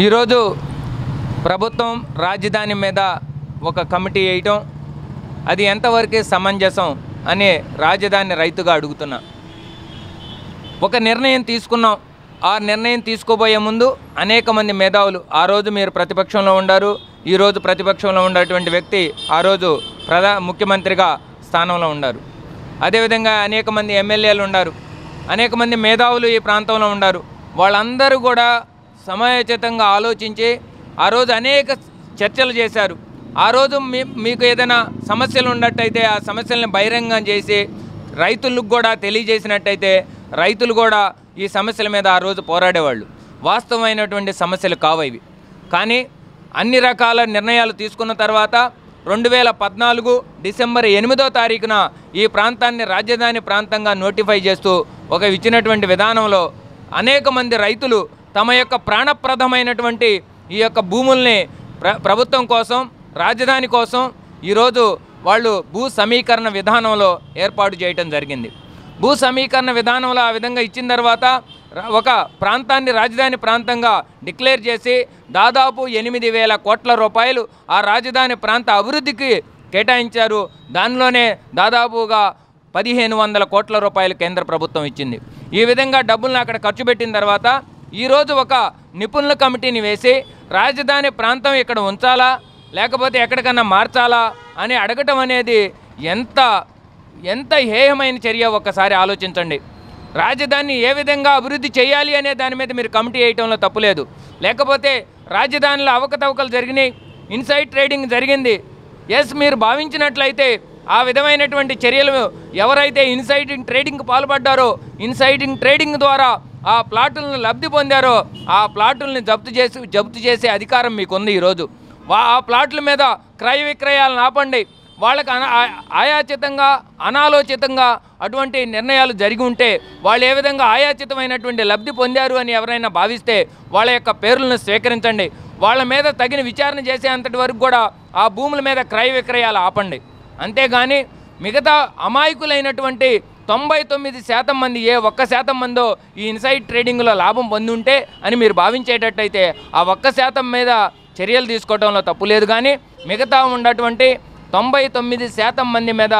ఈరోజు ప్రభుత్వం రాజధాని మీద ఒక కమిటీ వేయటం అది ఎంతవరకు సమంజసం అనే రాజధాని రైతుగా అడుగుతున్నా. ఒక నిర్ణయం తీసుకున్నాం. ఆ నిర్ణయం తీసుకోబోయే ముందు అనేక మంది మేధావులు ఆ రోజు మీరు ప్రతిపక్షంలో ఉండారు ఈరోజు ప్రతిపక్షంలో ఉన్నటువంటి వ్యక్తి ఆ రోజు ప్రధా ముఖ్యమంత్రిగా స్థానంలో ఉన్నారు అదేవిధంగా అనేక మంది ఎమ్మెల్యేలు ఉన్నారు అనేక మంది మేధావులు ఈ ప్రాంతంలో ఉన్నారు వాళ్ళందరూ కూడా సమయోచితంగా ఆలోచించి ఆ రోజు అనేక చర్చలు చేశారు. ఆ రోజు మీ మీకు ఏదైనా సమస్యలు ఉన్నట్టయితే ఆ సమస్యలను బహిరంగం చేసి రైతులకు కూడా తెలియజేసినట్టయితే రైతులు కూడా ఈ సమస్యల మీద ఆ రోజు పోరాడేవాళ్ళు. వాస్తవమైనటువంటి సమస్యలు కావు కానీ అన్ని రకాల నిర్ణయాలు తీసుకున్న తర్వాత రెండు వేల పద్నాలుగు డిసెంబర్ ఎనిమిదో తారీఖున ఈ ప్రాంతాన్ని రాజధాని ప్రాంతంగా నోటిఫై చేస్తూ ఒక ఇచ్చినటువంటి విధానంలో అనేక మంది రైతులు తమ యొక్క ప్రాణప్రదమైనటువంటి ఈ యొక్క భూముల్ని ప్ర ప్రభుత్వం కోసం రాజధాని కోసం ఈరోజు వాళ్ళు భూ సమీకరణ విధానంలో ఏర్పాటు చేయటం జరిగింది. భూ సమీకరణ విధానంలో ఆ విధంగా ఇచ్చిన తర్వాత ఒక ప్రాంతాన్ని రాజధాని ప్రాంతంగా డిక్లేర్ చేసి దాదాపు ఎనిమిది వేల కోట్ల రూపాయలు ఆ రాజధాని ప్రాంత అభివృద్ధికి కేటాయించారు. దానిలోనే దాదాపుగా పదిహేను వందల కోట్ల రూపాయలు కేంద్ర ప్రభుత్వం ఇచ్చింది. ఈ విధంగా డబ్బులను అక్కడ ఖర్చు పెట్టిన తర్వాత ఈరోజు ఒక నిపుణుల కమిటీని వేసి రాజధాని ప్రాంతం ఇక్కడ ఉంచాలా? లేకపోతే ఎక్కడికన్నా మార్చాలా? అని అడగటం అనేది ఎంత ఎంత హేయమైన చర్య? ఒక్కసారి ఆలోచించండి. రాజధాని ఏ విధంగా అభివృద్ధి చేయాలి అనే దాని మీద మీరు కమిటీ వేయటంలో తప్పులేదు లేకపోతే రాజధానిలో అవకతవకలు జరిగినాయి ఇన్సైడ్ ట్రేడింగ్ జరిగింది. ఎస్ మీరు భావించినట్లయితే ఆ విధమైనటువంటి చర్యలు ఎవరైతే ఇన్సైడింగ్ ట్రేడింగ్ పాల్పడ్డారో ఇన్సైడింగ్ ట్రేడింగ్ ద్వారా ఆ ప్లాటులను లబ్ధి పొందారో ఆ ప్లాటుల్ని జప్తు చేసి జప్తు చేసే అధికారం మీకు ఉంది ఈరోజు. వా ఆ ప్లాట్ల మీద క్రయ విక్రయాలను ఆపండి. వాళ్ళకి అన ఆ- ఆయాచితంగా అనాలోచితంగా అటువంటి నిర్ణయాలు జరిగి ఉంటే వాళ్ళు ఏ విధంగా ఆయాచితమైనటువంటి లబ్ధి పొందారు అని ఎవరైనా భావిస్తే వాళ్ళ యొక్క పేర్లను స్వీకరించండి. వాళ్ళ మీద తగిన విచారణ చేసే అంతటి వరకు కూడా ఆ భూముల మీద క్రయ విక్రయాలు ఆపండి. అంతేగాని మిగతా అమాయకులైనటువంటి తొంభై తొమ్మిది శాతం మంది ఏ ఒక్క శాతం మందో ఈ ఇన్సైడ్ ట్రేడింగ్లో లాభం పొంది ఉంటే అని మీరు భావించేటట్టయితే ఆ ఒక్క శాతం మీద చర్యలు తీసుకోవడంలో తప్పు లేదు. కానీ మిగతా ఉన్నటువంటి తొంభై తొమ్మిది శాతం మంది మీద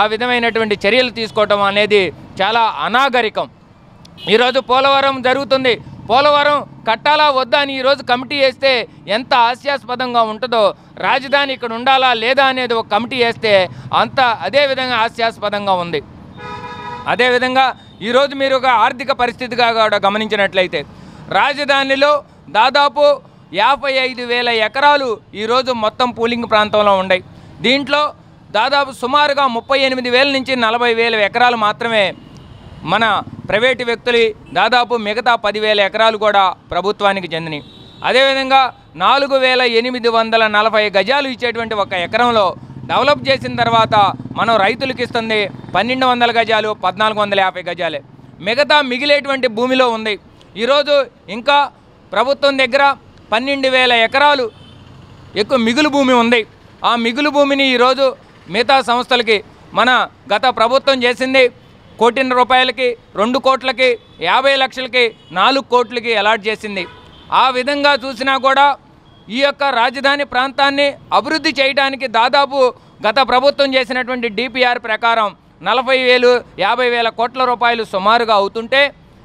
ఆ విధమైనటువంటి చర్యలు తీసుకోవటం అనేది చాలా అనాగరికం. ఈరోజు పోలవరం జరుగుతుంది. పోలవరం కట్టాలా వద్దా అని ఈరోజు కమిటీ వేస్తే ఎంత హాస్యాస్పదంగా ఉంటుందో రాజధాని ఇక్కడ ఉండాలా లేదా అనేది ఒక కమిటీ వేస్తే అంత అదే విధంగా హాస్యాస్పదంగా ఉంది. అదేవిధంగా ఈరోజు మీరు ఒక ఆర్థిక పరిస్థితిగా కూడా గమనించినట్లయితే రాజధానిలో దాదాపు యాభై ఐదు వేల ఎకరాలు ఈరోజు మొత్తం పూలింగ్ ప్రాంతంలో ఉన్నాయి. దీంట్లో దాదాపు సుమారుగా ముప్పై ఎనిమిది వేల నుంచి నలభై వేల ఎకరాలు మాత్రమే మన ప్రైవేటు వ్యక్తులు దాదాపు మిగతా పదివేల ఎకరాలు కూడా ప్రభుత్వానికి చెందినవి. అదేవిధంగా నాలుగు వేల ఎనిమిది వందల నలభై గజాలు ఇచ్చేటువంటి ఒక ఎకరంలో డెవలప్ చేసిన తర్వాత మనం రైతులకు ఇస్తుంది పన్నెండు వందల గజాలు పద్నాలుగు వందల యాభై గజాలే. మిగతా మిగిలేటువంటి భూమిలో ఉంది. ఈరోజు ఇంకా ప్రభుత్వం దగ్గర పన్నెండు వేల ఎకరాలు ఎక్కువ మిగులు భూమి ఉంది. ఆ మిగులు భూమిని ఈరోజు మిగతా సంస్థలకి మన గత ప్రభుత్వం చేసింది కోటిన్నర రూపాయలకి రెండు కోట్లకి యాభై లక్షలకి నాలుగు కోట్లకి అలాట్ చేసింది. ఆ విధంగా చూసినా కూడా ఈ యొక్క రాజధాని ప్రాంతాన్ని అభివృద్ధి చేయడానికి దాదాపు గత ప్రభుత్వం చేసినటువంటి డిపిఆర్ ప్రకారం నలభై వేలు యాభై వేల కోట్ల రూపాయలు సుమారుగా అవుతుంటే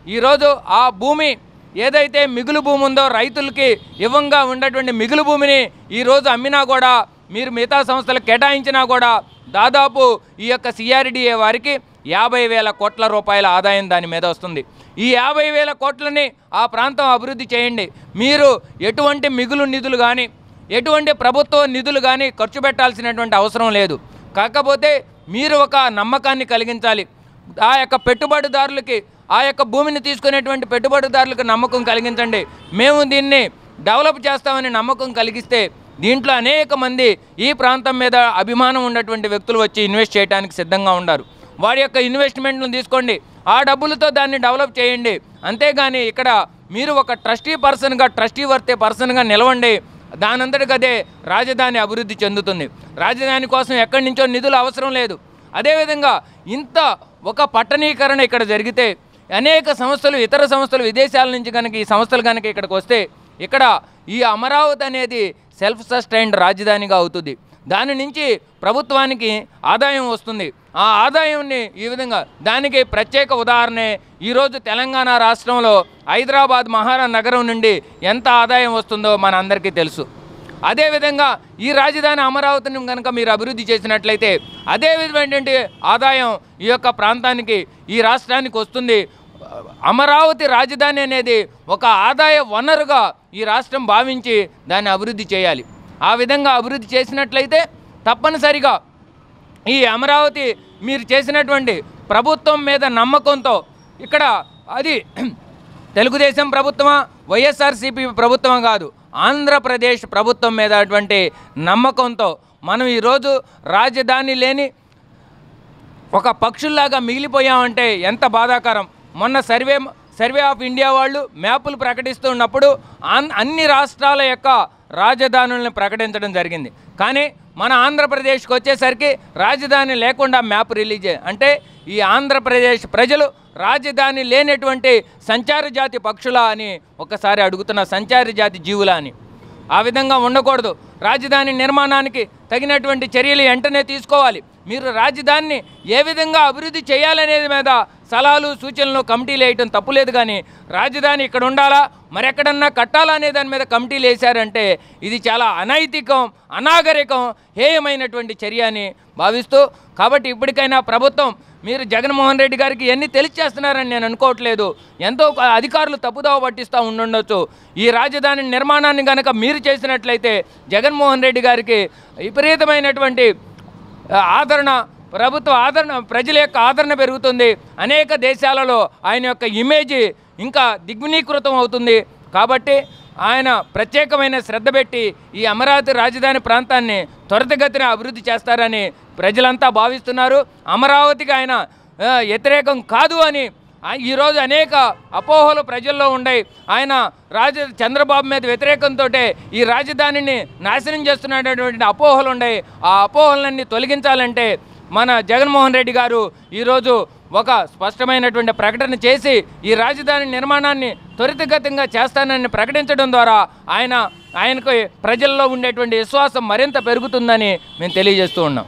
ఈరోజు ఆ భూమి ఏదైతే మిగులు భూమి ఉందో రైతులకి ఇవ్వంగా ఉన్నటువంటి మిగులు భూమిని ఈరోజు అమ్మినా కూడా మీరు మిగతా సంస్థలకు కేటాయించినా కూడా దాదాపు ఈ యొక్క సిఆర్డిఏ వారికి యాభై వేల కోట్ల రూపాయల ఆదాయం దాని మీద వస్తుంది. ఈ యాభై వేల కోట్లని ఆ ప్రాంతం అభివృద్ధి చేయండి. మీరు ఎటువంటి మిగులు నిధులు కానీ ఎటువంటి ప్రభుత్వ నిధులు కానీ ఖర్చు పెట్టాల్సినటువంటి అవసరం లేదు. కాకపోతే మీరు ఒక నమ్మకాన్ని కలిగించాలి. ఆ యొక్క పెట్టుబడిదారులకి ఆ యొక్క భూమిని తీసుకునేటువంటి పెట్టుబడిదారులకు నమ్మకం కలిగించండి. మేము దీన్ని డెవలప్ చేస్తామని నమ్మకం కలిగిస్తే దీంట్లో అనేక మంది ఈ ప్రాంతం మీద అభిమానం ఉన్నటువంటి వ్యక్తులు వచ్చి ఇన్వెస్ట్ చేయడానికి సిద్ధంగా ఉన్నారు వారి యొక్క ఇన్వెస్ట్మెంట్ను తీసుకోండి. ఆ డబ్బులతో దాన్ని డెవలప్ చేయండి. అంతేగాని ఇక్కడ మీరు ఒక ట్రస్టీ పర్సన్గా ట్రస్టీ వర్తే పర్సన్గా నిలవండి. దానంతటికదే రాజధాని అభివృద్ధి చెందుతుంది. రాజధాని కోసం ఎక్కడి నుంచో నిధులు అవసరం లేదు. అదేవిధంగా ఇంత ఒక పట్టణీకరణ ఇక్కడ జరిగితే అనేక సంస్థలు ఇతర సంస్థలు విదేశాల నుంచి కనుక ఈ సంస్థలు కనుక ఇక్కడికి వస్తే ఇక్కడ ఈ అమరావతి అనేది సెల్ఫ్ సస్టైన్డ్ రాజధానిగా అవుతుంది. దాని నుంచి ప్రభుత్వానికి ఆదాయం వస్తుంది. ఆ ఆదాయాన్ని ఈ విధంగా దానికి ప్రత్యేక ఉదాహరణే ఈరోజు తెలంగాణ రాష్ట్రంలో హైదరాబాద్ మహారా నగరం నుండి ఎంత ఆదాయం వస్తుందో మన అందరికీ తెలుసు అదేవిధంగా ఈ రాజధాని అమరావతిని కనుక మీరు అభివృద్ధి చేసినట్లయితే అదే విధమైనటువంటి ఆదాయం ఈ యొక్క ప్రాంతానికి ఈ రాష్ట్రానికి వస్తుంది. అమరావతి రాజధాని అనేది ఒక ఆదాయ వనరుగా ఈ రాష్ట్రం భావించి దాన్ని అభివృద్ధి చేయాలి. ఆ విధంగా అభివృద్ధి చేసినట్లయితే తప్పనిసరిగా ఈ అమరావతి మీరు చేసినటువంటి ప్రభుత్వం మీద నమ్మకంతో ఇక్కడ అది తెలుగుదేశం ప్రభుత్వమా వైఎస్ఆర్సీపీ ప్రభుత్వం కాదు ఆంధ్రప్రదేశ్ ప్రభుత్వం మీద అటువంటి నమ్మకంతో మనం ఈరోజు రాజధాని లేని ఒక పక్షుల్లాగా మిగిలిపోయామంటే ఎంత బాధాకరం. మొన్న సర్వే సర్వే ఆఫ్ ఇండియా వాళ్ళు మ్యాపులు ప్రకటిస్తున్నప్పుడు అన్ని రాష్ట్రాల యొక్క రాజధానులను ప్రకటించడం జరిగింది. కానీ మన ఆంధ్రప్రదేశ్కి వచ్చేసరికి రాజధాని లేకుండా మ్యాప్ రిలీజ్ అంటే ఈ ఆంధ్రప్రదేశ్ ప్రజలు రాజధాని లేనటువంటి సంచార జాతి పక్షులా అని ఒకసారి అడుగుతున్న సంచార జాతి జీవులా అని. ఆ విధంగా ఉండకూడదు. రాజధాని నిర్మాణానికి తగినటువంటి చర్యలు వెంటనే తీసుకోవాలి. మీరు రాజధానిని ఏ విధంగా అభివృద్ధి చేయాలనేది మీద సలహాలు సూచనలు కమిటీలు వేయటం తప్పులేదు కానీ రాజధాని ఇక్కడ ఉండాలా? మరెక్కడన్నా కట్టాలా అనే దాని మీద కమిటీలు వేశారంటే ఇది చాలా అనైతికం అనాగరికం హేయమైనటువంటి చర్య అని భావిస్తూ కాబట్టి ఇప్పటికైనా ప్రభుత్వం మీరు జగన్మోహన్ రెడ్డి గారికి ఎన్ని తెలియచేస్తున్నారని నేను అనుకోవట్లేదు. ఎంతో అధికారులు తప్పుదావ పట్టిస్తూ ఉండుండొచ్చు. ఈ రాజధాని నిర్మాణాన్ని కనుక మీరు చేసినట్లయితే జగన్మోహన్ రెడ్డి గారికి విపరీతమైనటువంటి ఆదరణ ప్రభుత్వ ఆదరణ ప్రజల యొక్క ఆదరణ పెరుగుతుంది. అనేక దేశాలలో ఆయన యొక్క ఇమేజ్ ఇంకా దిగ్వినీకృతం అవుతుంది. కాబట్టి ఆయన ప్రత్యేకమైన శ్రద్ధ పెట్టి ఈ అమరావతి రాజధాని ప్రాంతాన్ని త్వరితగతిన అభివృద్ధి చేస్తారని ప్రజలంతా భావిస్తున్నారు. అమరావతికి ఆయన వ్యతిరేకం కాదు అని ఈరోజు అనేక అపోహలు ప్రజల్లో ఉన్నాయి ఆయన రాజ చంద్రబాబు మీద వ్యతిరేకంతో ఈ రాజధానిని నాశనం చేస్తున్నటువంటి అపోహలు ఉన్నాయి ఆ అపోహలన్నీ తొలగించాలంటే మన జగన్మోహన్ రెడ్డి గారు ఈరోజు ఒక స్పష్టమైనటువంటి ప్రకటన చేసి ఈ రాజధాని నిర్మాణాన్ని త్వరితగతంగా చేస్తానని ప్రకటించడం ద్వారా ఆయన ఆయనకు ప్రజల్లో ఉండేటువంటి విశ్వాసం మరింత పెరుగుతుందని మేము తెలియజేస్తూ ఉన్నాం.